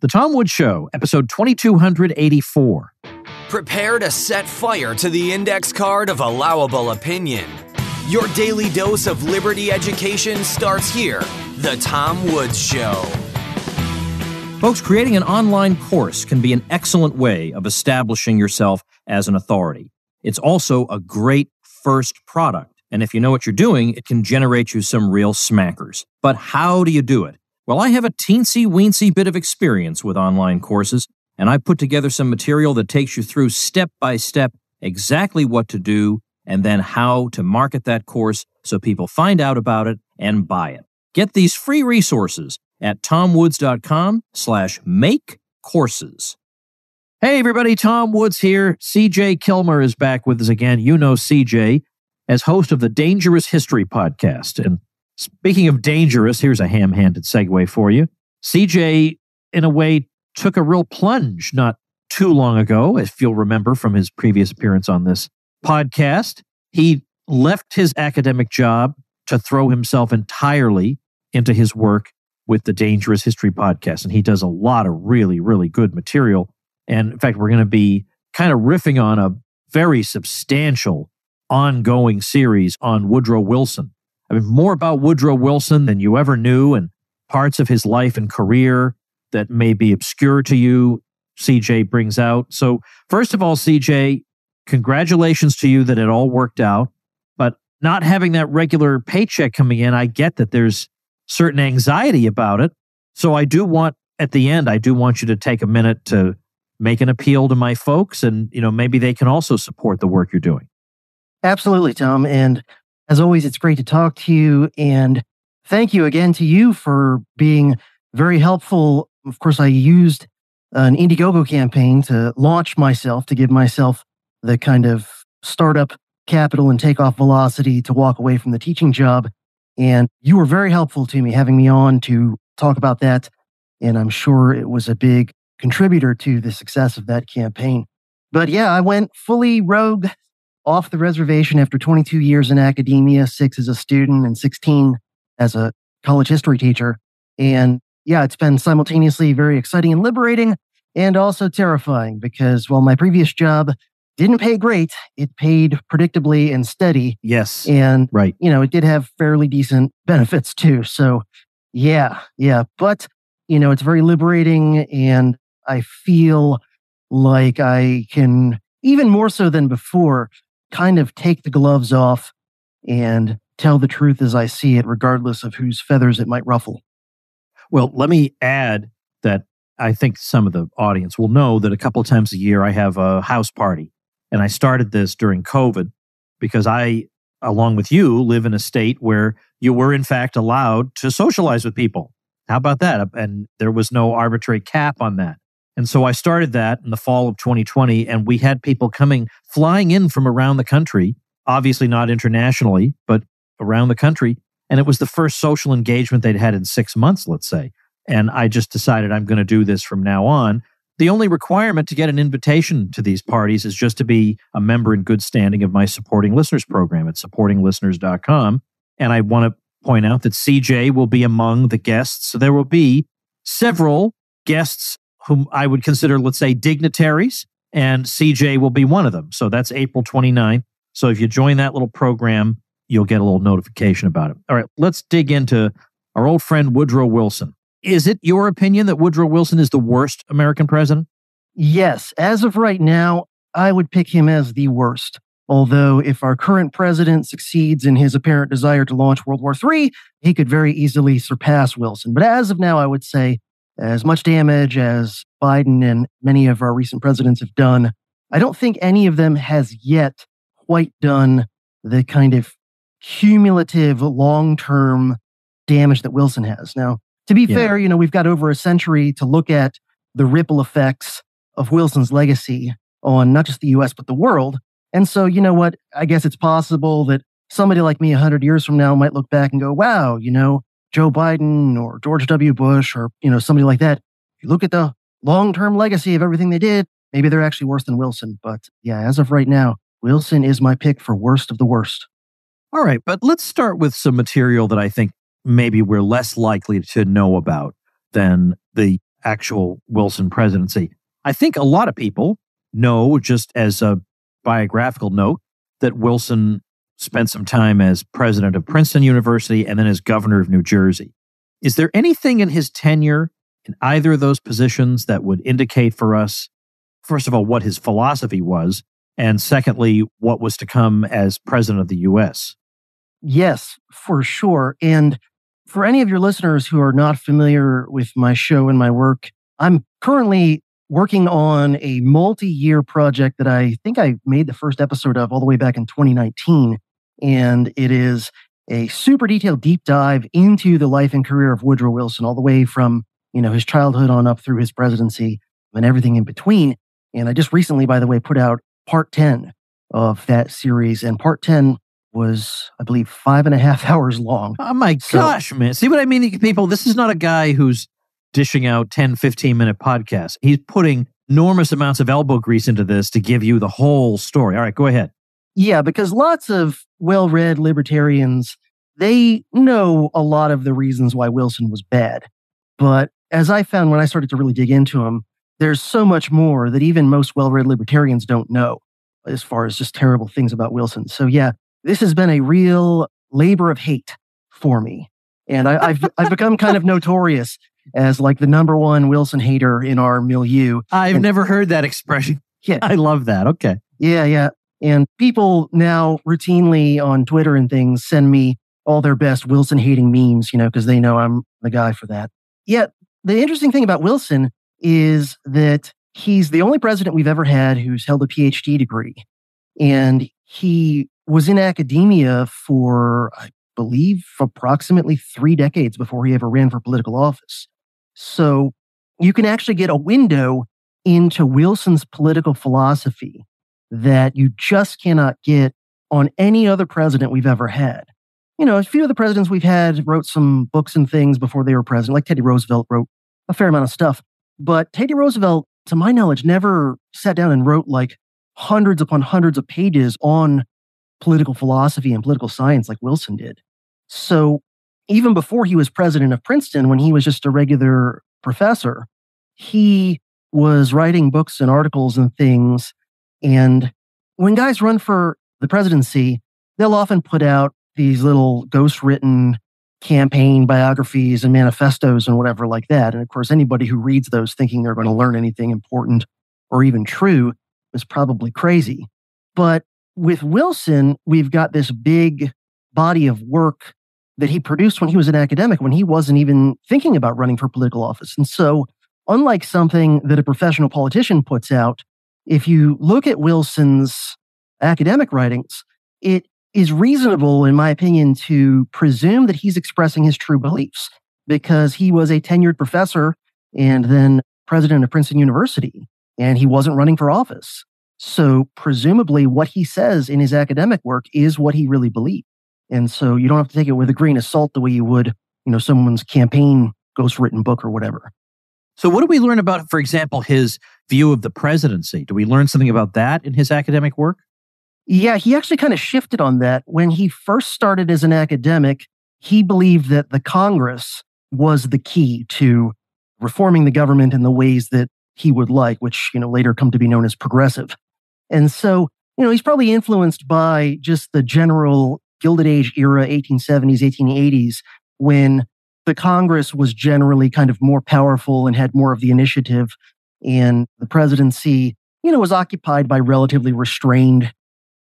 The Tom Woods Show, episode 2284. Prepare to set fire to the index card of allowable opinion. Your daily dose of liberty education starts here. The Tom Woods Show. Folks, creating an online course can be an excellent way of establishing yourself as an authority. It's also a great first product. And if you know what you're doing, it can generate you some real smackers. But how do you do it? Well, I have a teensy weensy bit of experience with online courses, and I put together some material that takes you through step by step exactly what to do and then how to market that course so people find out about it and buy it. Get these free resources at tomwoods.com slash make courses. Hey everybody, Tom Woods here. CJ Killmer is back with us again. You know CJ as host of the Dangerous History podcast. And speaking of dangerous, here's a ham handed segue for you. CJ, in a way, took a real plunge not too long ago, if you'll remember from his previous appearance on this podcast. He left his academic job to throw himself entirely into his work with the Dangerous History podcast. And he does a lot of really, really good material. And in fact, we're going to be kind of riffing on a very substantial ongoing series on Woodrow Wilson. I mean, more about Woodrow Wilson than you ever knew, and parts of his life and career that may be obscure to you, CJ brings out. So, first of all, CJ, congratulations to you that it all worked out. But not having that regular paycheck coming in, I get that there's certain anxiety about it. So, I do want, at the end, I do want you to take a minute to make an appeal to my folks and, you know, maybe they can also support the work you're doing. Absolutely, Tom. And as always, it's great to talk to you. And thank you again to you for being very helpful. Of course, I used an Indiegogo campaign to launch myself, to give myself the kind of startup capital and takeoff velocity to walk away from the teaching job. And you were very helpful to me having me on to talk about that. And I'm sure it was a big contributor to the success of that campaign. But yeah, I went fully rogue off the reservation after 22 years in academia, six as a student and 16 as a college history teacher. And yeah, it's been simultaneously very exciting and liberating and also terrifying because while my previous job didn't pay great, it paid predictably and steady. Yes. And, right. you know, it did have fairly decent benefits too. So yeah, yeah. But, you know, it's very liberating and I feel like I can, even more so than before, kind of take the gloves off and tell the truth as I see it, regardless of whose feathers it might ruffle. Well, let me add that I think some of the audience will know that a couple of times a year I have a house party. And I started this during COVID because I, along with you, live in a state where you were, in fact, allowed to socialize with people. How about that? And there was no arbitrary cap on that. And so I started that in the fall of 2020, and we had people coming, flying in from around the country, obviously not internationally, but around the country. And it was the first social engagement they'd had in six months, let's say. And I just decided I'm going to do this from now on. The only requirement to get an invitation to these parties is just to be a member in good standing of my supporting listeners program at supportinglisteners.com. And I want to point out that CJ will be among the guests. So there will be several guests whom I would consider, let's say, dignitaries, and CJ will be one of them. So that's April 29th. So if you join that little program, you'll get a little notification about it. All right, let's dig into our old friend Woodrow Wilson. Is it your opinion that Woodrow Wilson is the worst American president? Yes. As of right now, I would pick him as the worst. Although, if our current president succeeds in his apparent desire to launch World War III, he could very easily surpass Wilson. But as of now, I would say as much damage as Biden and many of our recent presidents have done, I don't think any of them has yet quite done the kind of cumulative long term damage that Wilson has. Now, to be yeah. fair, you know, we've got over a century to look at the ripple effects of Wilson's legacy on not just the US, but the world. And so, you know what? I guess it's possible that somebody like me 100 years from now might look back and go, wow, you know, Joe Biden or George W. Bush or, you know, somebody like that, if you look at the long term legacy of everything they did, maybe they're actually worse than Wilson. But yeah, as of right now, Wilson is my pick for worst of the worst. All right, but let's start with some material that I think maybe we're less likely to know about than the actual Wilson presidency. I think a lot of people know, just as a biographical note, that Wilson spent some time as president of Princeton University and then as governor of New Jersey. Is there anything in his tenure in either of those positions that would indicate for us, first of all, what his philosophy was, and secondly, what was to come as president of the U.S.? Yes, for sure. And for any of your listeners who are not familiar with my show and my work, I'm currently working on a multi year project that I think I made the first episode of all the way back in 2019. And it is a super detailed deep dive into the life and career of Woodrow Wilson, all the way from you know his childhood on up through his presidency and everything in between. And I just recently, by the way, put out part 10 of that series. And part 10 was, I believe, five and a half hours long. Oh my so, gosh, man. See what I mean, people? This is not a guy who's dishing out 10, 15 minute podcasts. He's putting enormous amounts of elbow grease into this to give you the whole story. All right, go ahead. Yeah, because lots of well read libertarians, they know a lot of the reasons why Wilson was bad. But as I found when I started to really dig into him, there's so much more that even most well read libertarians don't know as far as just terrible things about Wilson. So, yeah, this has been a real labor of hate for me. And I, have I've become kind of notorious as like the number one Wilson hater in our milieu. I've and, never heard that expression. Yeah. I love that. Okay. Yeah, yeah. And people now routinely on Twitter and things send me all their best Wilson hating memes, you know, because they know I'm the guy for that. Yet the interesting thing about Wilson is that he's the only president we've ever had who's held a PhD degree. And he was in academia for, I believe, approximately three decades before he ever ran for political office. So you can actually get a window into Wilson's political philosophy that you just cannot get on any other president we've ever had. You know, a few of the presidents we've had wrote some books and things before they were president, like Teddy Roosevelt wrote a fair amount of stuff. But Teddy Roosevelt, to my knowledge, never sat down and wrote like hundreds upon hundreds of pages on political philosophy and political science like Wilson did. So even before he was president of Princeton, when he was just a regular professor, he was writing books and articles and things. And when guys run for the presidency, they'll often put out these little ghost written campaign biographies and manifestos and whatever like that. And of course, anybody who reads those thinking they're going to learn anything important or even true is probably crazy. But with Wilson, we've got this big body of work that he produced when he was an academic, when he wasn't even thinking about running for political office. And so, unlike something that a professional politician puts out, if you look at Wilson's academic writings, it is reasonable, in my opinion, to presume that he's expressing his true beliefs because he was a tenured professor and then president of Princeton University, and he wasn't running for office. So, presumably, what he says in his academic work is what he really believes. And so you don't have to take it with a grain of salt the way you would, you know, someone's campaign ghost written book or whatever. So, what do we learn about, for example, his view of the presidency? Do we learn something about that in his academic work? Yeah, he actually kind of shifted on that. When he first started as an academic, he believed that the Congress was the key to reforming the government in the ways that he would like, which, you know, later come to be known as progressive. And so, you know, he's probably influenced by just the general Gilded Age era, 1870s, 1880s, when the Congress was generally kind of more powerful and had more of the initiative. And the presidency, you know, was occupied by relatively restrained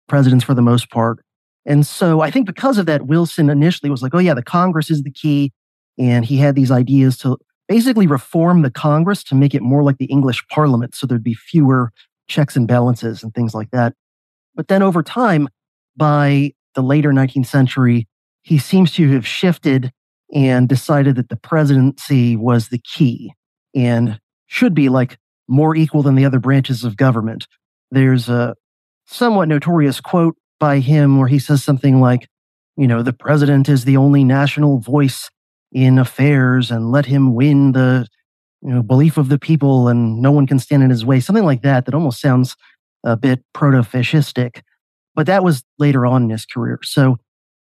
presidents for the most part. And so I think because of that, Wilson initially was like, oh, yeah, the Congress is the key. And he had these ideas to basically reform the Congress to make it more like the English Parliament. So there'd be fewer checks and balances and things like that. But then over time, by the later 19th century, he seems to have shifted and decided that the presidency was the key and should be like more equal than the other branches of government. There's a somewhat notorious quote by him where he says something like, you know, the president is the only national voice in affairs and let him win the you know, belief of the people and no one can stand in his way. Something like that, that almost sounds a bit proto fascistic. But that was later on in his career. So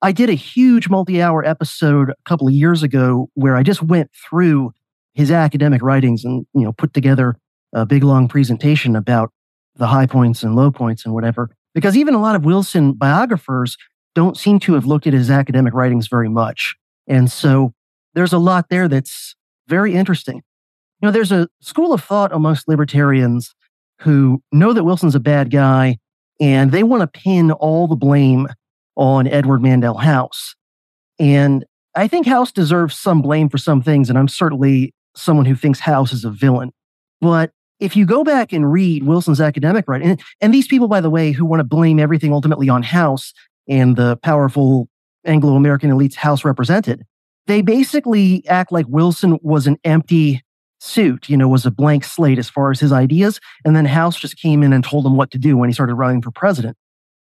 I did a huge multi hour episode a couple of years ago where I just went through his academic writings and, you know, put together a big long presentation about the high points and low points and whatever. Because even a lot of Wilson biographers don't seem to have looked at his academic writings very much. And so there's a lot there that's very interesting. You know, there's a school of thought amongst libertarians who know that Wilson's a bad guy and they want to pin all the blame on Edward Mandell House. And I think House deserves some blame for some things, and I'm certainly someone who thinks House is a villain. But if you go back and read Wilson's academic writing, and, and these people, by the way, who want to blame everything ultimately on House and the powerful Anglo American elites House represented, they basically act like Wilson was an empty suit, you know, was a blank slate as far as his ideas. And then House just came in and told him what to do when he started running for president.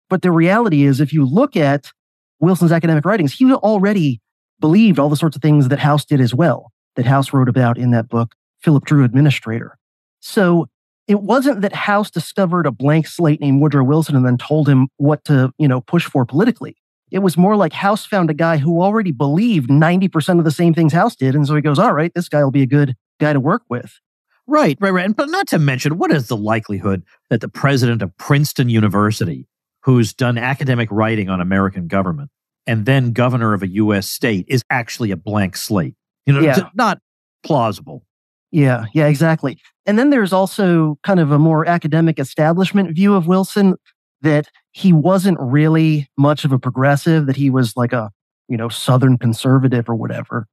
But the reality is, if you look at Wilson's academic writings, he already believed all the sorts of things that House did as well, that House wrote about in that book, Philip Dru Administrator. So it wasn't that House discovered a blank slate named Woodrow Wilson and then told him what to, you know, push for politically. It was more like House found a guy who already believed 90% of the same things House did. And so he goes, all right, this guy will be a good guy to work with. Right, right, right. But not to mention, what is the likelihood that the president of Princeton University, who's done academic writing on American government and then governor of a U.S. state, is actually a blank slate? You know, Yeah. not plausible. Yeah, yeah, exactly. And then there's also kind of a more academic establishment view of Wilson that he wasn't really much of a progressive, that he was like a, you know, Southern conservative or whatever.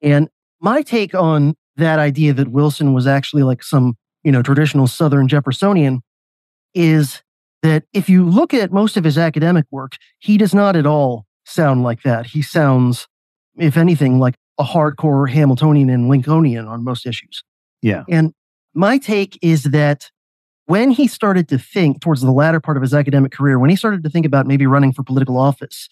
And my take on that idea that Wilson was actually like some, you know, traditional Southern Jeffersonian is that if you look at most of his academic work, he does not at all sound like that. He sounds, if anything, like a hardcore Hamiltonian and Lincolnian on most issues. Yeah. And my take is that when he started to think towards the latter part of his academic career, when he started to think about maybe running for political office,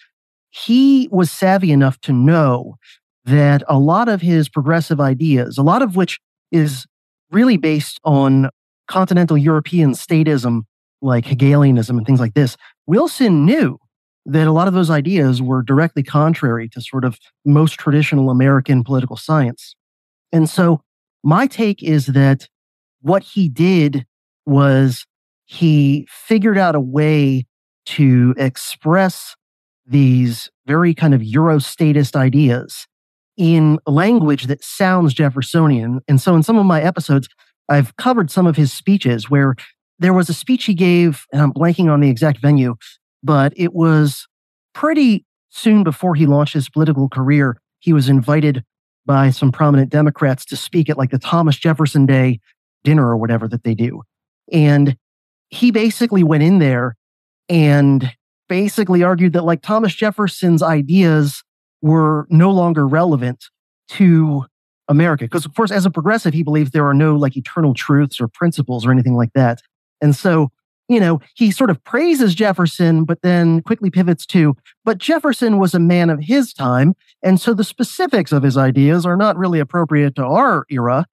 he was savvy enough to know that a lot of his progressive ideas, a lot of which is really based on continental European statism, like Hegelianism and things like this, Wilson knew that a lot of those ideas were directly contrary to sort of most traditional American political science. And so my take is that what he did was he figured out a way to express these very kind of Eurostatist ideas in language that sounds Jeffersonian. And so in some of my episodes, I've covered some of his speeches where there was a speech he gave, and I'm blanking on the exact venue, but it was pretty soon before he launched his political career. He was invited by some prominent Democrats to speak at like the Thomas Jefferson Day dinner or whatever that they do. And he basically went in there and basically argued that like Thomas Jefferson's ideas were no longer relevant to America. Because of course, as a progressive, he believes there are no like eternal truths or principles or anything like that. And so, you know, he sort of praises Jefferson, but then quickly pivots to, but Jefferson was a man of his time. And so the specifics of his ideas are not really appropriate to our era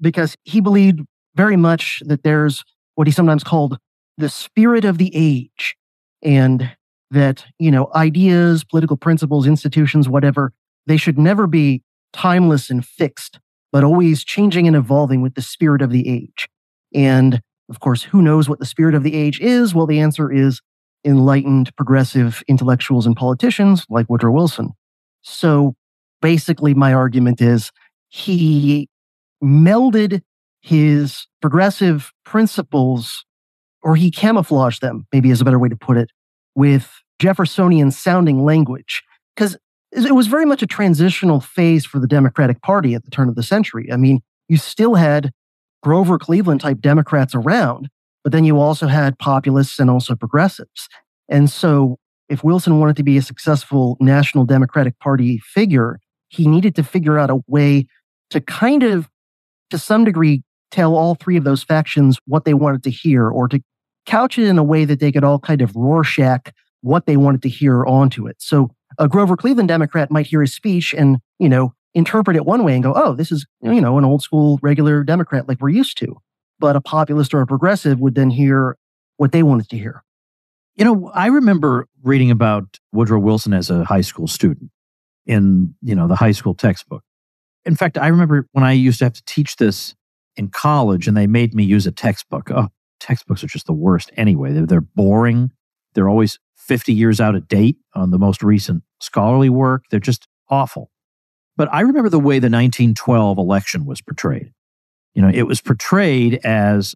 because he believed very much that there's what he sometimes called the spirit of the age and that, you know, ideas, political principles, institutions, whatever, they should never be timeless and fixed, but always changing and evolving with the spirit of the age. And of course, who knows what the spirit of the age is? Well, the answer is enlightened, progressive intellectuals and politicians like Woodrow Wilson. So basically, my argument is he melded his progressive principles, or he camouflaged them, maybe is a better way to put it, with Jeffersonian sounding language. Because it was very much a transitional phase for the Democratic Party at the turn of the century. I mean, you still had Grover Cleveland type Democrats around, but then you also had populists and also progressives. And so if Wilson wanted to be a successful national Democratic Party figure, he needed to figure out a way to kind of, to some degree, tell all three of those factions what they wanted to hear or to couch it in a way that they could all kind of Rorschach what they wanted to hear onto it. So a Grover Cleveland Democrat might hear his speech and, you know, interpret it one way and go, oh, this is, you know, an old school regular Democrat like we're used to. But a populist or a progressive would then hear what they wanted to hear. You know, I remember reading about Woodrow Wilson as a high school student in, you know, the high school textbook. In fact, I remember when I used to have to teach this in college and they made me use a textbook. Oh, textbooks are just the worst anyway. They're, they're boring. They're always 50 years out of date on the most recent scholarly work. They're just awful. But I remember the way the 1912 election was portrayed. You know, it was portrayed as,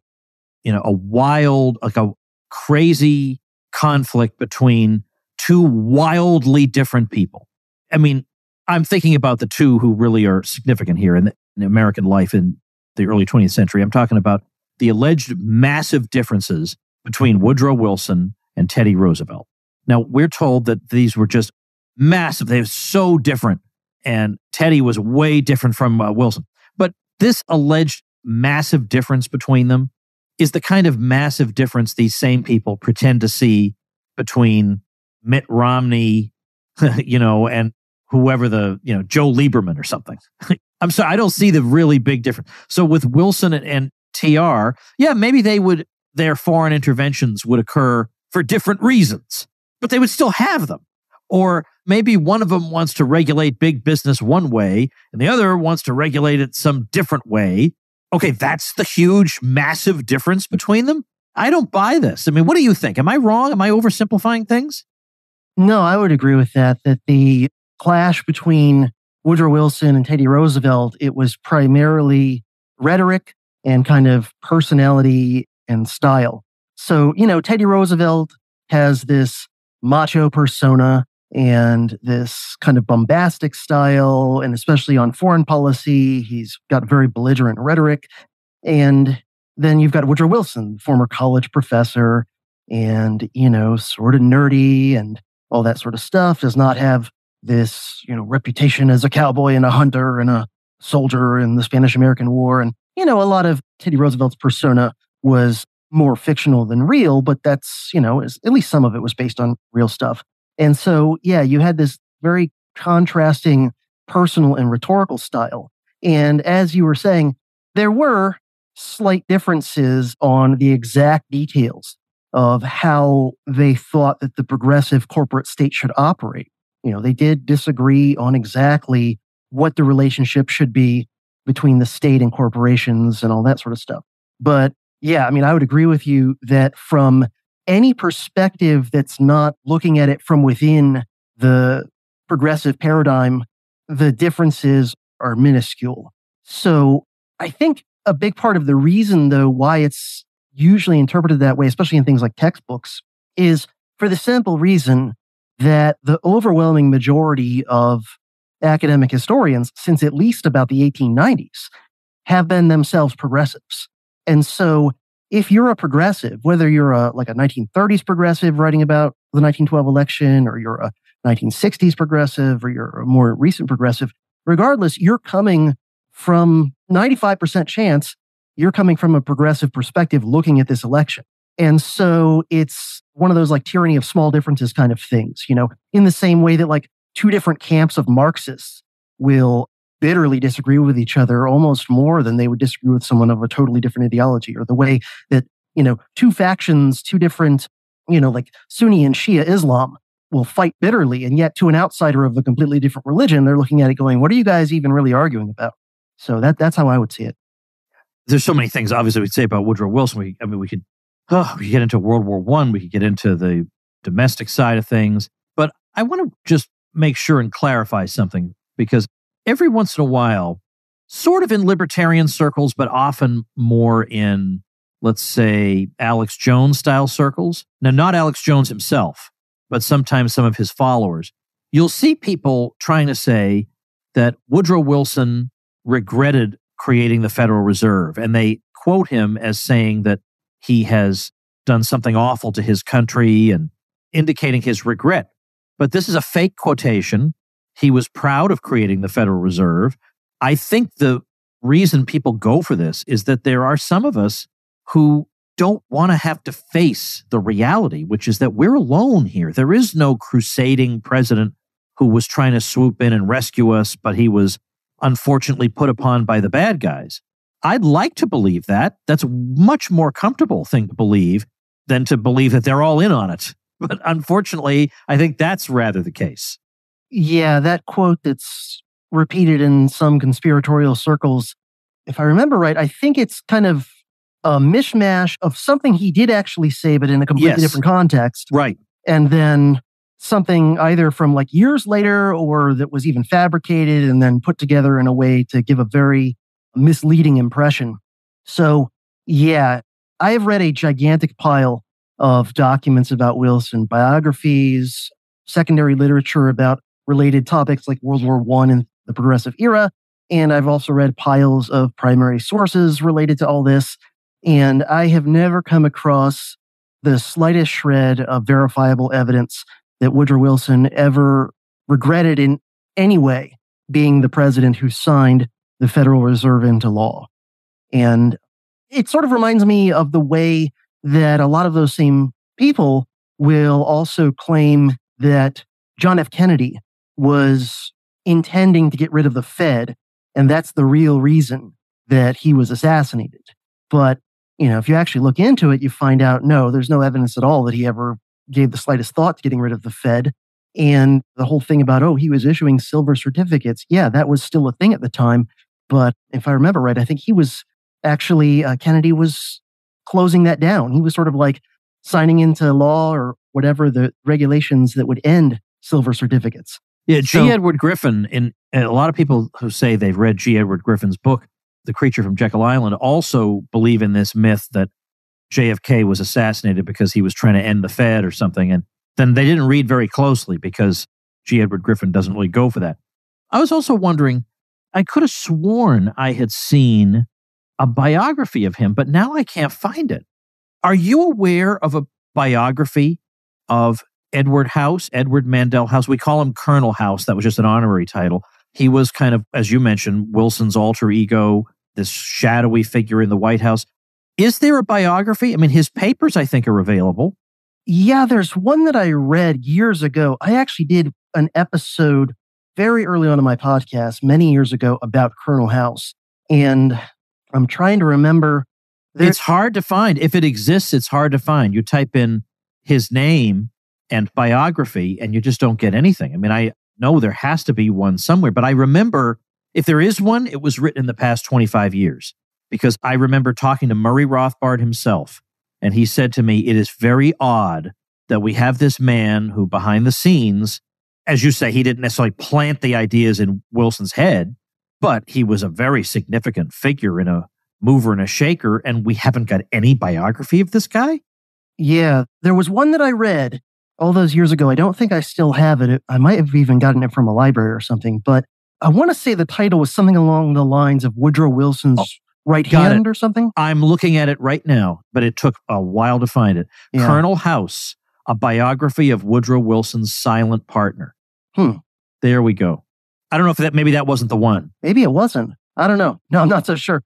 you know, a wild, like a crazy conflict between two wildly different people. I mean, I'm thinking about the two who really are significant here in, the, in American life in the early 20th century. I'm talking about the alleged massive differences between Woodrow Wilson and Teddy Roosevelt. Now, we're told that these were just massive. They were so different. And Teddy was way different from uh, Wilson. But this alleged massive difference between them is the kind of massive difference these same people pretend to see between Mitt Romney, you know, and whoever the, you know, Joe Lieberman or something. I'm sorry, I don't see the really big difference. So with Wilson and, and TR, yeah, maybe they would, their foreign interventions would occur for different reasons, but they would still have them. Or maybe one of them wants to regulate big business one way and the other wants to regulate it some different way. Okay, that's the huge, massive difference between them. I don't buy this. I mean, what do you think? Am I wrong? Am I oversimplifying things? No, I would agree with that. That the clash between Woodrow Wilson and Teddy Roosevelt, it was primarily rhetoric and kind of personality and style. So, you know, Teddy Roosevelt has this macho persona and this kind of bombastic style, and especially on foreign policy, he's got very belligerent rhetoric. And then you've got Woodrow Wilson, former college professor, and, you know, sort of nerdy and all that sort of stuff, does not have this, you know, reputation as a cowboy and a hunter and a soldier in the Spanish American War. And, you know, a lot of Teddy Roosevelt's persona was more fictional than real, but that's, you know, at least some of it was based on real stuff. And so, yeah, you had this very contrasting personal and rhetorical style. And as you were saying, there were slight differences on the exact details of how they thought that the progressive corporate state should operate. You know, they did disagree on exactly what the relationship should be between the state and corporations and all that sort of stuff. But yeah, I mean, I would agree with you that from any perspective that's not looking at it from within the progressive paradigm, the differences are minuscule. So I think a big part of the reason, though, why it's usually interpreted that way, especially in things like textbooks, is for the simple reason that the overwhelming majority of academic historians, since at least about the 1890s, have been themselves progressives. And so if you're a progressive, whether you're a like a 1930s progressive writing about the 1912 election, or you're a 1960s progressive, or you're a more recent progressive, regardless, you're coming from 95% chance you're coming from a progressive perspective looking at this election. And so it's one of those like tyranny of small differences kind of things, you know, in the same way that like two different camps of Marxists will bitterly disagree with each other almost more than they would disagree with someone of a totally different ideology or the way that, you know, two factions, two different, you know, like Sunni and Shia Islam will fight bitterly. And yet to an outsider of a completely different religion, they're looking at it going, what are you guys even really arguing about? So that, that's how I would see it. There's so many things, obviously, we'd say about Woodrow Wilson. We, I mean, we could, oh, we could get into World War One. We could get into the domestic side of things. But I want to just make sure and clarify something because every once in a while, sort of in libertarian circles, but often more in, let's say, Alex Jones style circles. Now, not Alex Jones himself, but sometimes some of his followers. You'll see people trying to say that Woodrow Wilson regretted creating the Federal Reserve, and they quote him as saying that he has done something awful to his country and indicating his regret. But this is a fake quotation. He was proud of creating the Federal Reserve. I think the reason people go for this is that there are some of us who don't want to have to face the reality, which is that we're alone here. There is no crusading president who was trying to swoop in and rescue us, but he was unfortunately put upon by the bad guys. I'd like to believe that. That's a much more comfortable thing to believe than to believe that they're all in on it. But unfortunately, I think that's rather the case. Yeah, that quote that's repeated in some conspiratorial circles. If I remember right, I think it's kind of a mishmash of something he did actually say, but in a completely Yes. different context. Right. And then something either from like years later or that was even fabricated and then put together in a way to give a very misleading impression. So, yeah, I have read a gigantic pile of documents about Wilson, biographies, secondary literature about related topics like World War One and the Progressive Era. And I've also read piles of primary sources related to all this. And I have never come across the slightest shred of verifiable evidence that Woodrow Wilson ever regretted in any way being the president who signed the Federal Reserve into law. And it sort of reminds me of the way that a lot of those same people will also claim that John F. Kennedy was intending to get rid of the Fed, and that's the real reason that he was assassinated. But, you know, if you actually look into it, you find out no, there's no evidence at all that he ever gave the slightest thought to getting rid of the Fed. And the whole thing about, oh, he was issuing silver certificates. Yeah, that was still a thing at the time. But if I remember right, I think he was actually, uh, Kennedy was closing that down. He was sort of like signing into law or whatever the regulations that would end silver certificates. Yeah, G. So- Edward Griffin, and and a lot of people who say they've read G. Edward Griffin's book, The Creature from Jekyll Island, also believe in this myth that JFK was assassinated because he was trying to end the Fed or something. And then they didn't read very closely because G. Edward Griffin doesn't really go for that. I was also wondering, I could have sworn I had seen a biography of him, but now I can't find it. Are you aware of a biography of Edward House, Edward Mandell House. We call him Colonel House. That was just an honorary title. He was kind of, as you mentioned, Wilson's alter ego, this shadowy figure in the White House. Is there a biography? I mean, his papers, I think, are available. Yeah, there's one that I read years ago. I actually did an episode very early on in my podcast many years ago about Colonel House. And I'm trying to remember. There- It's hard to find. If it exists, it's hard to find. You type in his name and biography, and you just don't get anything. I mean, I know there has to be one somewhere, but I remember if there is one, it was written in the past 25 years because I remember talking to Murray Rothbard himself, and he said to me, It is very odd that we have this man who, behind the scenes, as you say, he didn't necessarily plant the ideas in Wilson's head, but he was a very significant figure in a mover and a shaker, and we haven't got any biography of this guy. Yeah, there was one that I read all those years ago. I don't think I still have it. I might have even gotten it from a library or something, but I want to say the title was something along the lines of Woodrow Wilson's Oh, right hand or something. I'm looking at it right now, but it took a while to find it. Yeah. Colonel House, a biography of Woodrow Wilson's silent partner. Hmm. There we go. I don't know if that maybe that wasn't the one, Maybe it wasn't. I don't know. No, I'm not so sure.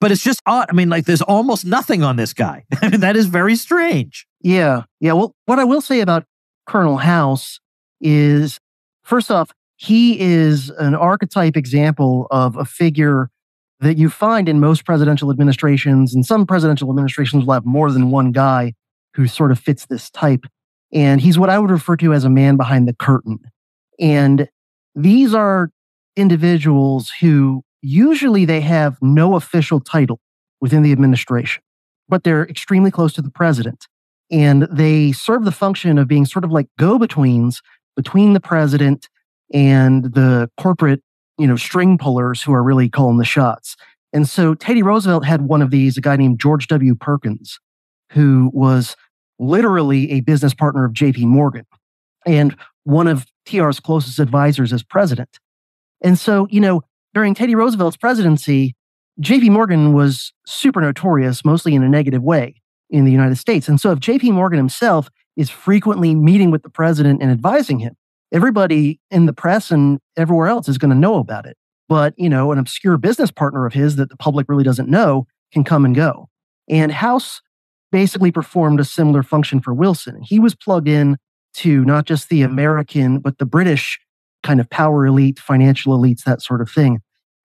but it's just odd. I mean, like there's almost nothing on this guy. I mean, that is very strange. Yeah. Yeah. Well, what I will say about Colonel House is first off, he is an archetype example of a figure that you find in most presidential administrations, and some presidential administrations will have more than one guy who sort of fits this type. And he's what I would refer to as a man behind the curtain. And these are individuals who usually they have no official title within the administration, but they're extremely close to the president and they serve the function of being sort of like go-betweens between the president and the corporate, you know, string pullers who are really calling the shots. And so Teddy Roosevelt had one of these, a guy named George W. Perkins, who was literally a business partner of JP Morgan and one of TR's closest advisors as president. And so, you know, during Teddy Roosevelt's presidency, JP Morgan was super notorious, mostly in a negative way in the United States. And so if JP Morgan himself is frequently meeting with the president and advising him, everybody in the press and everywhere else is going to know about it. But, you know, an obscure business partner of his that the public really doesn't know can come and go. And House basically performed a similar function for Wilson. He was plugged in to not just the American, but the British kind of power elite, financial elites, that sort of thing.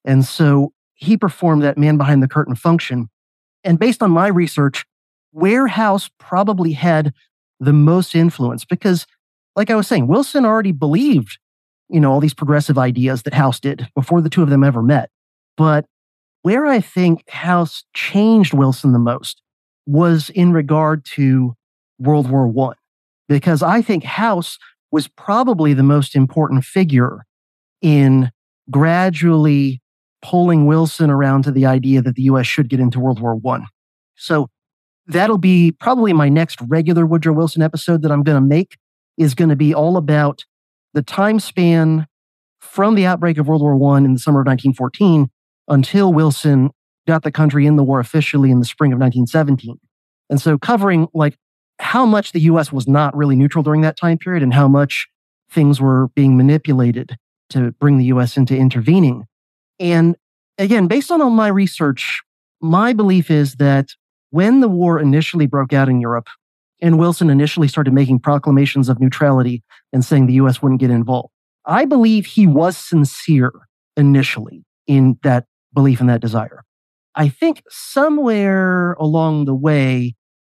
And so he performed that man behind the curtain function. And based on my research, where House probably had the most influence, because like I was saying, Wilson already believed you know, all these progressive ideas that House did before the two of them ever met. But where I think House changed Wilson the most was in regard to World War One, because I think House was probably the most important figure in gradually pulling Wilson around to the idea that the U.S. should get into World War One. So that'll be probably my next regular Woodrow Wilson episode that I'm going to make is going to be all about the time span from the outbreak of World War One in the summer of 1914 until Wilson got the country in the war officially in the spring of 1917. And so covering like how much the US was not really neutral during that time period and how much things were being manipulated to bring the US into intervening. And again, based on all my research, my belief is that when the war initially broke out in Europe and Wilson initially started making proclamations of neutrality and saying the US wouldn't get involved, I believe he was sincere initially in that belief and that desire. I think somewhere along the way,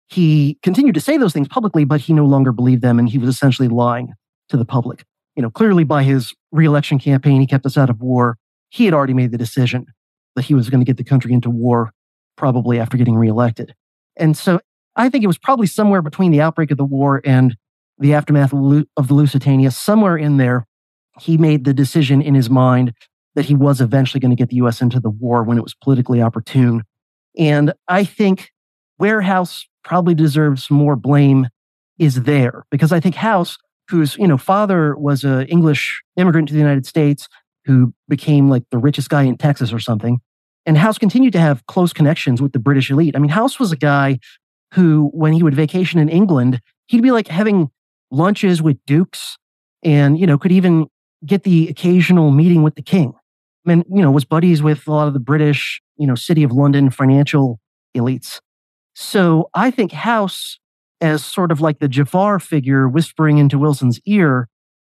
he continued to say those things publicly, but he no longer believed them and he was essentially lying to the public. You know, clearly by his reelection campaign, he kept us out of war. He had already made the decision that he was going to get the country into war probably after getting reelected. And so I think it was probably somewhere between the outbreak of the war and the aftermath of the Lusitania, somewhere in there, he made the decision in his mind that he was eventually going to get the US into the war when it was politically opportune. And I think where House probably deserves more blame is there because I think House, whose you know father was an English immigrant to the United States who became like the richest guy in Texas or something, and House continued to have close connections with the British elite. I mean, House was a guy who, when he would vacation in England, he'd be like having lunches with dukes and, you know, could even get the occasional meeting with the king. And, you know, was buddies with a lot of the British, you know, City of London financial elites. So I think House, as sort of like the Jafar figure whispering into Wilson's ear,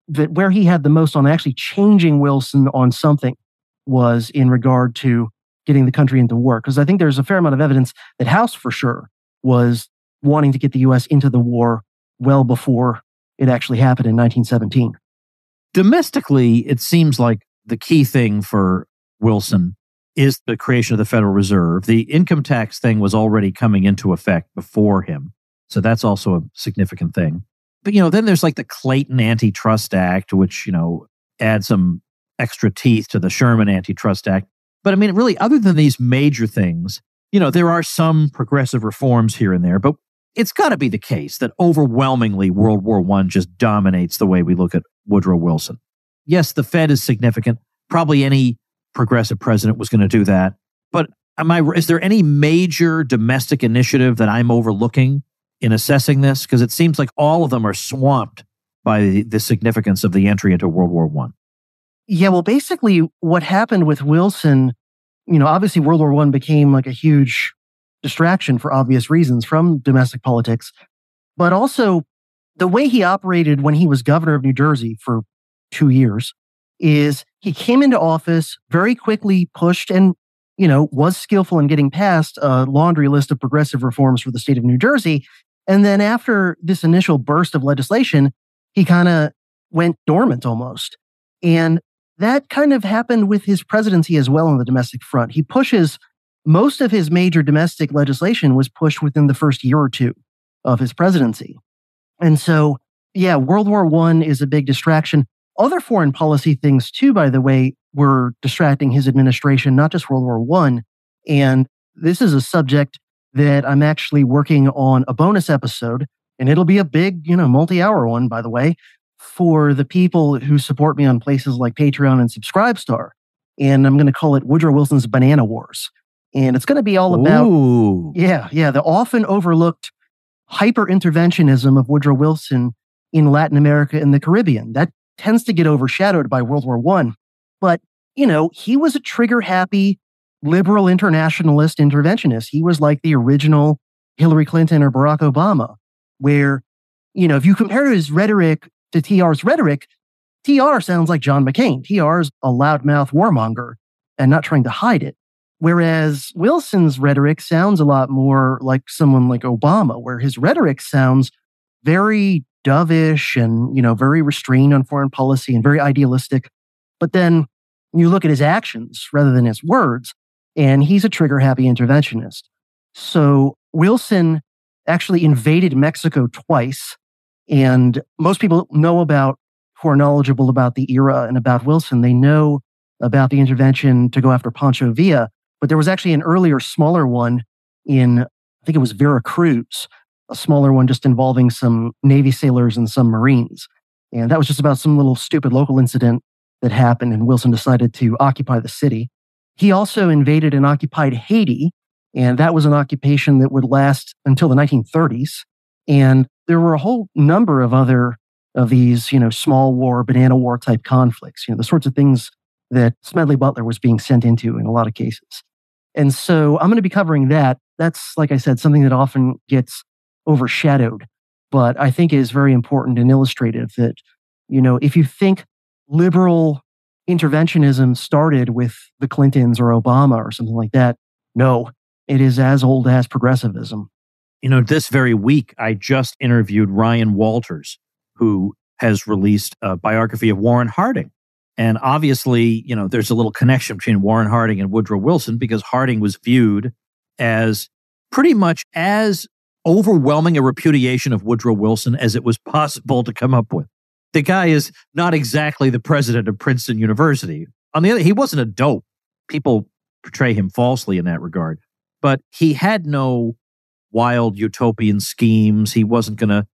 that where he had the most on actually changing Wilson on something was in regard to getting the country into war. Because I think there's a fair amount of evidence that House, for sure, was wanting to get the U.S. into the war well before it actually happened in 1917. Domestically, it seems like the key thing for Wilson is the creation of the Federal Reserve. The income tax thing was already coming into effect before him. So that's also a significant thing. But, you know, then there's like the Clayton Antitrust Act, which, you know, adds some extra teeth to the Sherman Antitrust Act. But I mean, really, other than these major things, you know, there are some progressive reforms here and there, but it's got to be the case that overwhelmingly World War I just dominates the way we look at Woodrow Wilson. Yes, the Fed is significant. Probably any progressive president was going to do that. But am I, is there any major domestic initiative that I'm overlooking in assessing this? Because it seems like all of them are swamped by the, the significance of the entry into World War One. Yeah, well, basically, what happened with Wilson, you know, obviously World War One became like a huge distraction for obvious reasons from domestic politics, but also the way he operated when he was governor of New Jersey for two years is he came into office very quickly, pushed and you know was skillful in getting past a laundry list of progressive reforms for the state of New Jersey. And then after this initial burst of legislation, he kind of went dormant almost. And that kind of happened with his presidency as well on the domestic front. He pushes most of his major domestic legislation was pushed within the first year or two of his presidency. And so, yeah, World War One is a big distraction. Other foreign policy things, too, by the way, were distracting his administration, not just World War One. And this is a subject that I'm actually working on a bonus episode, and it'll be a big, you know, multi-hour one, by the way, for the people who support me on places like Patreon and Subscribestar. And I'm going to call it Woodrow Wilson's Banana Wars. And it's going to be all about, Ooh. yeah, yeah, the often overlooked hyper interventionism of Woodrow Wilson in Latin America and the Caribbean. That tends to get overshadowed by World War One. But, you know, he was a trigger happy liberal internationalist interventionist. He was like the original Hillary Clinton or Barack Obama, where, you know, if you compare his rhetoric to TR's rhetoric, TR sounds like John McCain. TR is a loudmouth warmonger and not trying to hide it. Whereas Wilson's rhetoric sounds a lot more like someone like Obama, where his rhetoric sounds very dovish and, you know, very restrained on foreign policy and very idealistic. But then you look at his actions rather than his words, and he's a trigger happy interventionist. So Wilson actually invaded Mexico twice. And most people know about who are knowledgeable about the era and about Wilson. They know about the intervention to go after Pancho Villa, but there was actually an earlier, smaller one in, I think it was Veracruz, a smaller one just involving some Navy sailors and some Marines. And that was just about some little stupid local incident that happened, and Wilson decided to occupy the city. He also invaded and occupied Haiti, and that was an occupation that would last until the 1930s. And there were a whole number of other of these, you know, small war, banana war type conflicts, you know, the sorts of things that Smedley Butler was being sent into in a lot of cases. And so I'm going to be covering that. That's, like I said, something that often gets overshadowed, but I think is very important and illustrative that, you know, if you think liberal interventionism started with the Clintons or Obama or something like that, no, it is as old as progressivism. You know, this very week, I just interviewed Ryan Walters, who has released a biography of Warren Harding. And obviously, you know, there's a little connection between Warren Harding and Woodrow Wilson because Harding was viewed as pretty much as overwhelming a repudiation of Woodrow Wilson as it was possible to come up with. The guy is not exactly the president of Princeton University. On the other, he wasn't a dope. People portray him falsely in that regard, but he had no wild utopian schemes. He wasn't going to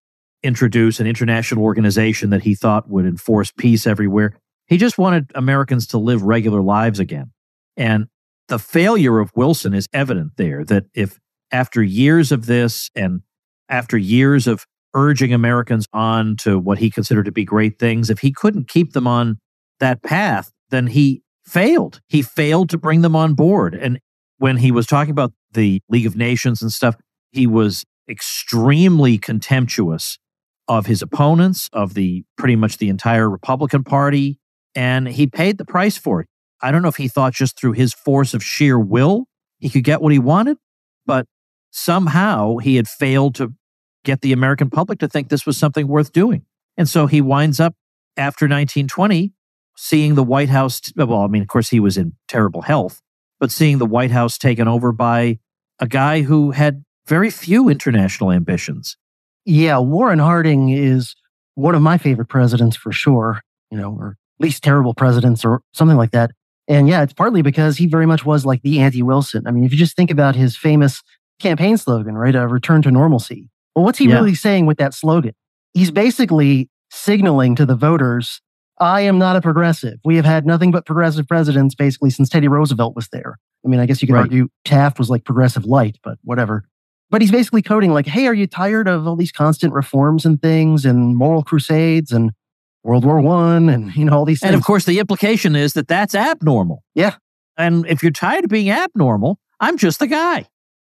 introduce an international organization that he thought would enforce peace everywhere. He just wanted Americans to live regular lives again. And the failure of Wilson is evident there that if after years of this and after years of urging Americans on to what he considered to be great things, if he couldn't keep them on that path, then he failed. He failed to bring them on board. And when he was talking about the League of Nations and stuff, he was extremely contemptuous of his opponents, of the pretty much the entire Republican Party, and he paid the price for it. I don't know if he thought just through his force of sheer will he could get what he wanted, but somehow he had failed to get the American public to think this was something worth doing. And so he winds up after 1920 seeing the White House. Well, I mean, of course, he was in terrible health, but seeing the White House taken over by a guy who had very few international ambitions. Yeah, Warren Harding is one of my favorite presidents for sure, you know, or least terrible presidents or something like that. And yeah, it's partly because he very much was like the anti Wilson. I mean, if you just think about his famous campaign slogan, right? A return to normalcy. Well, what's he yeah. really saying with that slogan? He's basically signaling to the voters, I am not a progressive. We have had nothing but progressive presidents basically since Teddy Roosevelt was there. I mean, I guess you could right. argue Taft was like progressive light, but whatever. But he's basically coding like, hey, are you tired of all these constant reforms and things and moral crusades and World War One and you know all these things? And of course, the implication is that that's abnormal. Yeah. And if you're tired of being abnormal, I'm just the guy.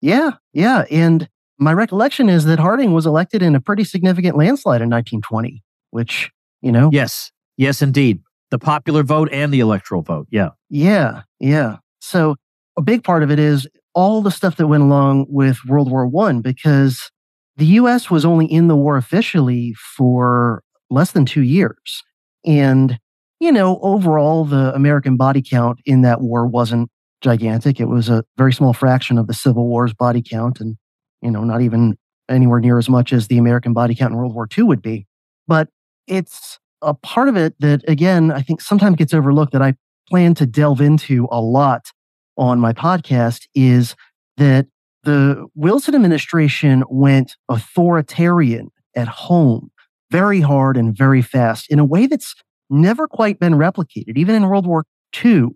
Yeah, yeah. And my recollection is that Harding was elected in a pretty significant landslide in 1920, which, you know. Yes, yes, indeed. The popular vote and the electoral vote. Yeah. Yeah, yeah. So a big part of it is all the stuff that went along with World War One, because the US was only in the war officially for less than two years. And, you know, overall, the American body count in that war wasn't gigantic. It was a very small fraction of the Civil War's body count, and you know, not even anywhere near as much as the American body count in World War II would be. But it's a part of it that, again, I think sometimes gets overlooked that I plan to delve into a lot on my podcast is that the Wilson administration went authoritarian at home very hard and very fast in a way that's never quite been replicated. Even in World War II,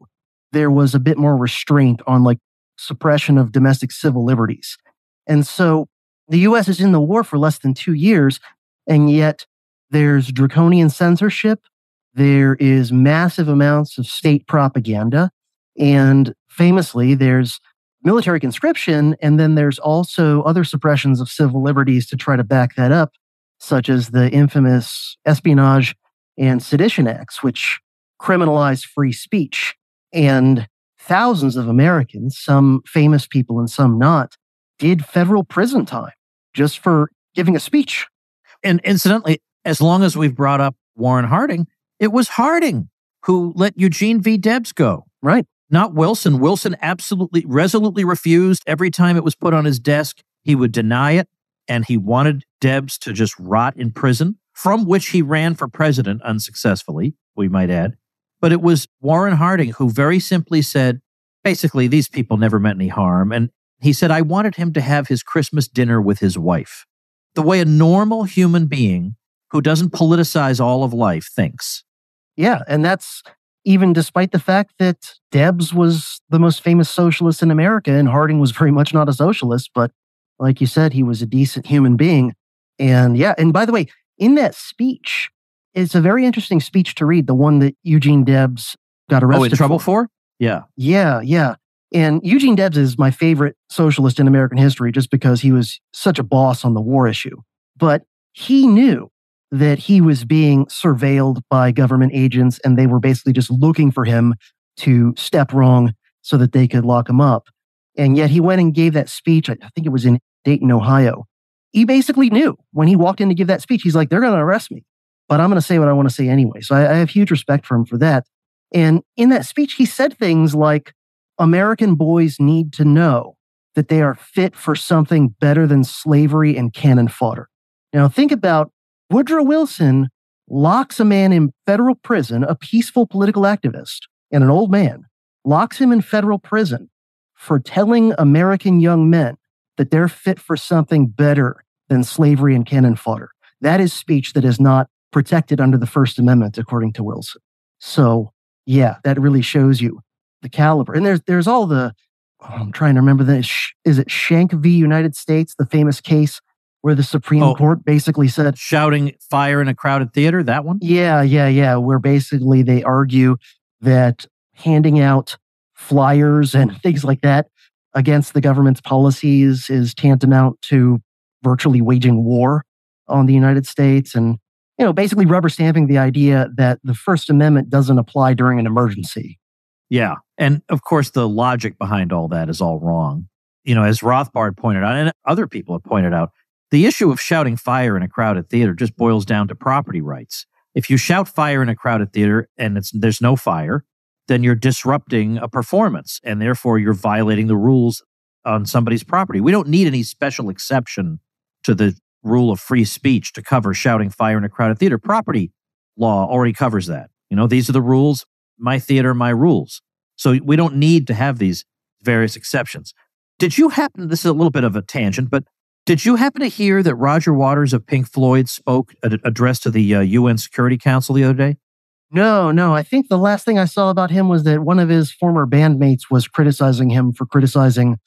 there was a bit more restraint on like suppression of domestic civil liberties. And so the US is in the war for less than two years, and yet there's draconian censorship. There is massive amounts of state propaganda. And famously, there's military conscription. And then there's also other suppressions of civil liberties to try to back that up, such as the infamous Espionage and Sedition Acts, which criminalize free speech. And thousands of Americans, some famous people and some not, did federal prison time just for giving a speech. And incidentally, as long as we've brought up Warren Harding, it was Harding who let Eugene V. Debs go. Right. Not Wilson. Wilson absolutely, resolutely refused. Every time it was put on his desk, he would deny it. And he wanted Debs to just rot in prison, from which he ran for president unsuccessfully, we might add. But it was Warren Harding who very simply said, basically, these people never meant any harm. And he said, I wanted him to have his Christmas dinner with his wife. The way a normal human being who doesn't politicize all of life thinks. Yeah. And that's even despite the fact that Debs was the most famous socialist in America and Harding was very much not a socialist. But like you said, he was a decent human being. And yeah. And by the way, in that speech, it's a very interesting speech to read, the one that Eugene Debs got arrested Oh, in trouble for. for? Yeah. Yeah, yeah. And Eugene Debs is my favorite socialist in American history just because he was such a boss on the war issue. But he knew that he was being surveilled by government agents and they were basically just looking for him to step wrong so that they could lock him up. And yet he went and gave that speech. I think it was in Dayton, Ohio. He basically knew when he walked in to give that speech, he's like, they're going to arrest me, but I'm going to say what I want to say anyway. So I, I have huge respect for him for that. And in that speech, he said things like, American boys need to know that they are fit for something better than slavery and cannon fodder. Now, think about Woodrow Wilson locks a man in federal prison, a peaceful political activist and an old man, locks him in federal prison for telling American young men that they're fit for something better than slavery and cannon fodder. That is speech that is not protected under the First Amendment, according to Wilson. So, yeah, that really shows you the caliber. And there's there's all the oh, I'm trying to remember this. Is it Schenck v. United States, the famous case where the Supreme Oh. Court basically said, Shouting fire in a crowded theater, that one? yeah, yeah, yeah, where basically they argue that handing out flyers and things like that against the government's policies is tantamount to virtually waging war on the United States and you know basically rubber stamping the idea that the first amendment doesn't apply during an emergency. Yeah. And of course, the logic behind all that is all wrong. You know, as Rothbard pointed out, and other people have pointed out, the issue of shouting fire in a crowded theater just boils down to property rights. If you shout fire in a crowded theater and it's, there's no fire, then you're disrupting a performance and therefore you're violating the rules on somebody's property. We don't need any special exception to the rule of free speech to cover shouting fire in a crowded theater. Property law already covers that. You know, these are the rules, my theater, my rules. So we don't need to have these various exceptions. Did you happen, this is a little bit of a tangent, but did you happen to hear that Roger Waters of Pink Floyd spoke, ad- addressed to the uh, UN Security Council the other day? No, no. I think the last thing I saw about him was that one of his former bandmates was criticizing him for criticizing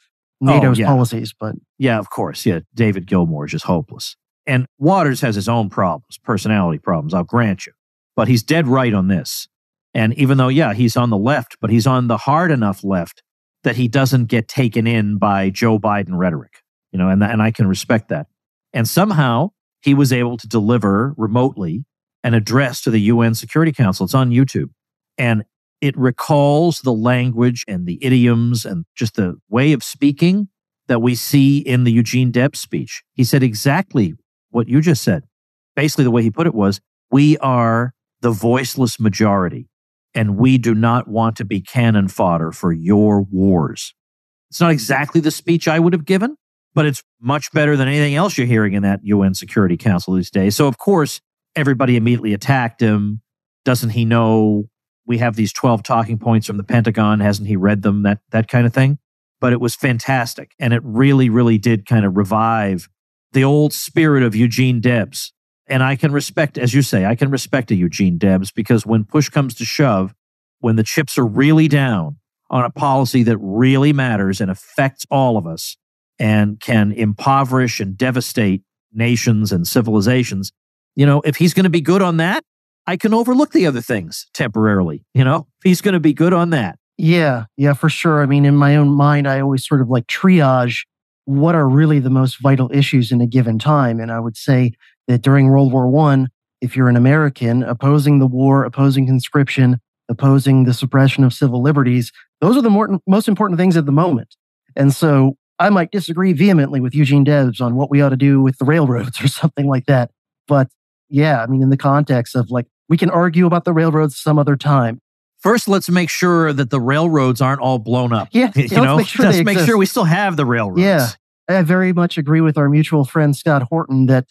NATO's yeah. policies. But Yeah, of course. Yeah, David Gilmour is just hopeless. And Waters has his own problems, personality problems, I'll grant you. But he's dead right on this. And even though, yeah, he's on the left, but he's on the hard enough left that he doesn't get taken in by Joe Biden rhetoric, you know, and, and I can respect that. And somehow he was able to deliver remotely an address to the UN Security Council. It's on YouTube. And it recalls the language and the idioms and just the way of speaking that we see in the Eugene Debs speech. He said exactly what you just said. Basically, the way he put it was we are the voiceless majority, and we do not want to be cannon fodder for your wars. It's not exactly the speech I would have given, but it's much better than anything else you're hearing in that UN Security Council these days. So, of course, everybody immediately attacked him. Doesn't he know we have these 12 talking points from the Pentagon? Hasn't he read them? That, that kind of thing. But it was fantastic. And it really, really did kind of revive the old spirit of Eugene Debs. And I can respect, as you say, I can respect a Eugene Debs because when push comes to shove, when the chips are really down on a policy that really matters and affects all of us and can impoverish and devastate nations and civilizations, you know, if he's going to be good on that, I can overlook the other things temporarily. You know, if he's going to be good on that. yeah, yeah, for sure. I mean, in my own mind, I always sort of like triage what are really the most vital issues in a given time. And I would say that during World War One, if you're an American opposing the war, opposing conscription, opposing the suppression of civil liberties, those are the more, most important things at the moment. And so I might disagree vehemently with Eugene Debs on what we ought to do with the railroads or something like that. But yeah, I mean, in the context of like, we can argue about the railroads some other time. First, let's make sure that the railroads aren't all blown up. Yeah, you know, make sure let's make exist. sure we still have the railroads. Yeah. I very much agree with our mutual friend Scott Horton that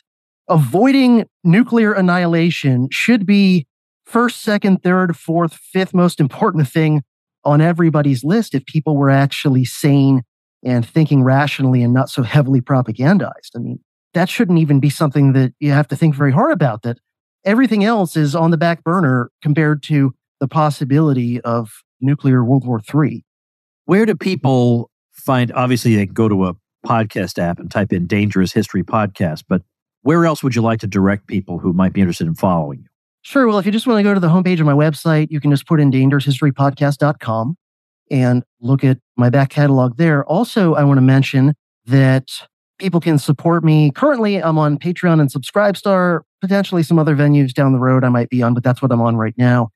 avoiding nuclear annihilation should be first, second, third, fourth, fifth most important thing on everybody's list if people were actually sane and thinking rationally and not so heavily propagandized. I mean, that shouldn't even be something that you have to think very hard about, that everything else is on the back burner compared to the possibility of nuclear World War III. Where do people find? Obviously, they can go to a podcast app and type in Dangerous History Podcast, but where else would you like to direct people who might be interested in following you? Sure. Well, if you just want to go to the homepage of my website, you can just put in dangeroushistorypodcast.com and look at my back catalog there. Also, I want to mention that people can support me. Currently, I'm on Patreon and Subscribestar, potentially some other venues down the road I might be on, but that's what I'm on right now.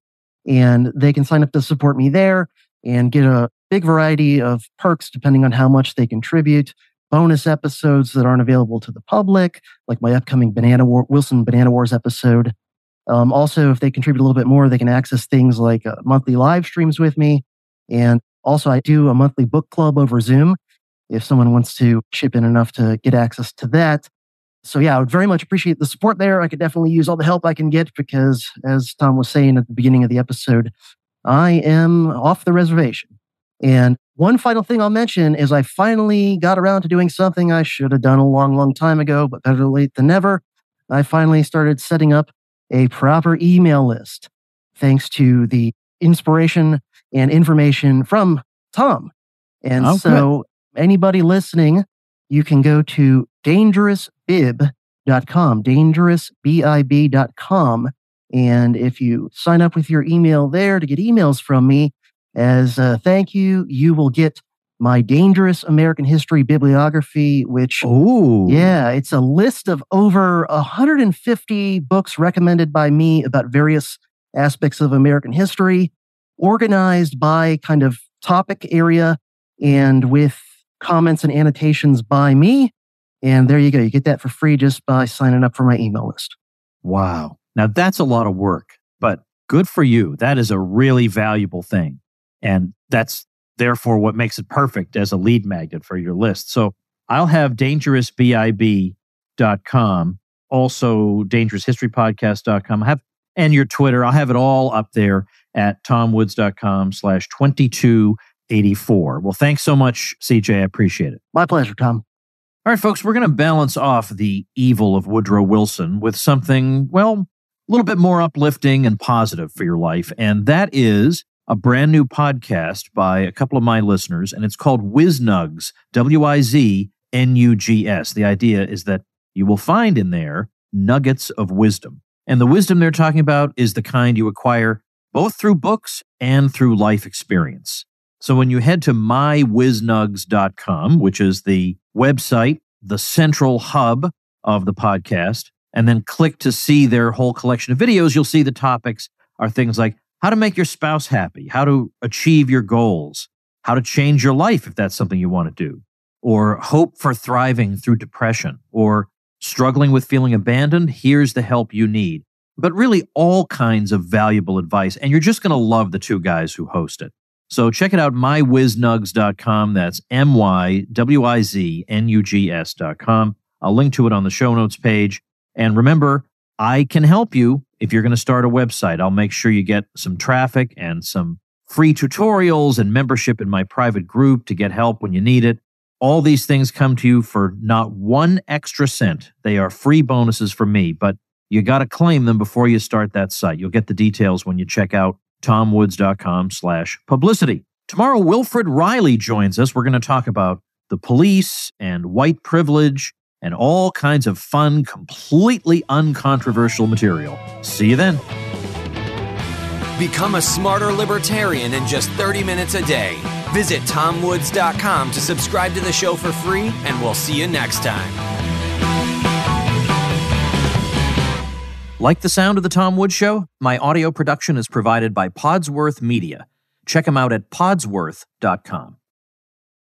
And they can sign up to support me there and get a big variety of perks depending on how much they contribute. Bonus episodes that aren't available to the public, like my upcoming Banana War, Wilson Banana Wars episode. Um, also, if they contribute a little bit more, they can access things like uh, monthly live streams with me. And also, I do a monthly book club over Zoom if someone wants to chip in enough to get access to that. So, yeah, I would very much appreciate the support there. I could definitely use all the help I can get because, as Tom was saying at the beginning of the episode, I am off the reservation. And one final thing I'll mention is I finally got around to doing something I should have done a long, long time ago, but better late than never. I finally started setting up a proper email list thanks to the inspiration and information from Tom. And Oh, so, anybody listening, you can go to dangerousbib.com, dangerousbib.com. And if you sign up with your email there to get emails from me, as a thank you, you will get my Dangerous American History bibliography, which Oh, yeah, it's a list of over 150 books recommended by me about various aspects of American history, organized by kind of topic area and with comments and annotations by me. And there you go. You get that for free just by signing up for my email list. Wow. Now that's a lot of work, but good for you. That is a really valuable thing. And that's therefore what makes it perfect as a lead magnet for your list. So I'll have dangerousbib.com, also dangeroushistorypodcast.com. I have and your Twitter. I'll have it all up there at tomwoods.com slash 2284. Well, thanks so much, CJ. I appreciate it. My pleasure, Tom. All right, folks, we're going to balance off the evil of Woodrow Wilson with something, well, a little bit more uplifting and positive for your life. And that is a brand new podcast by a couple of my listeners, and it's called Wiznugs, W I Z N U G S. The idea is that you will find in there nuggets of wisdom. And the wisdom they're talking about is the kind you acquire both through books and through life experience. So when you head to mywiznugs.com, which is the website, the central hub of the podcast, and then click to see their whole collection of videos, you'll see the topics are things like how to make your spouse happy, how to achieve your goals, how to change your life if that's something you want to do, or hope for thriving through depression, or struggling with feeling abandoned. Here's the help you need. But really, all kinds of valuable advice. And you're just going to love the two guys who host it. So check it out, mywiznugs.com. That's M Y W I Z N U G S.com. I'll link to it on the show notes page. And remember, I can help you if you're going to start a website. I'll make sure you get some traffic and some free tutorials and membership in my private group to get help when you need it. All these things come to you for not one extra cent. They are free bonuses for me, but you got to claim them before you start that site. You'll get the details when you check out tomwoods.com slash publicity. Tomorrow, Wilfred Reilly joins us. We're going to talk about the police and white privilege and all kinds of fun, completely uncontroversial material. See you then. Become a smarter libertarian in just 30 minutes a day. Visit tomwoods.com to subscribe to the show for free, and we'll see you next time. Like the sound of The Tom Woods Show? My audio production is provided by Podsworth Media. Check them out at podsworth.com.